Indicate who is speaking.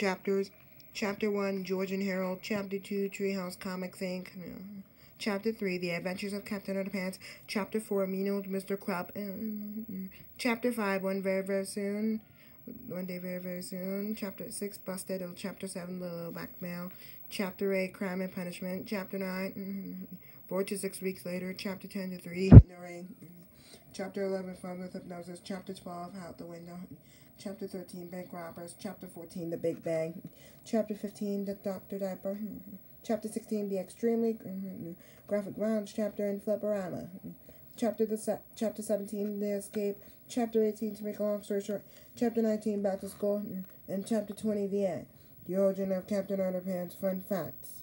Speaker 1: chapters. Chapter 1, George and Harold. Chapter 2, Treehouse Comics Inc. Chapter 3, The Adventures of Captain Underpants. Chapter 4, Mean Old Mr. Krupp. Chapter 5, One Very Very Soon. One Day Very Very Soon. Chapter 6, Busted. Chapter 7, Little Blackmail. Chapter 8, Crime and Punishment. Chapter 9, 4 to 6 weeks later. Chapter 10 to 3, The Ring. Chapter 11, Fun with Hypnosis. Chapter 12, Out the Window. Chapter 13, Bank Robbers. Chapter 14, The Big Bang. Chapter 15, The Dr. Diaper. Chapter 16, The Extremely Graphic Lounge Chapter in Flip-O-Rama. Chapter the se- Chapter 17, The Escape. Chapter 18, to make a long story short. Chapter 19, Back to School. And Chapter 20, The End. The Origin of Captain Underpants. Fun Facts.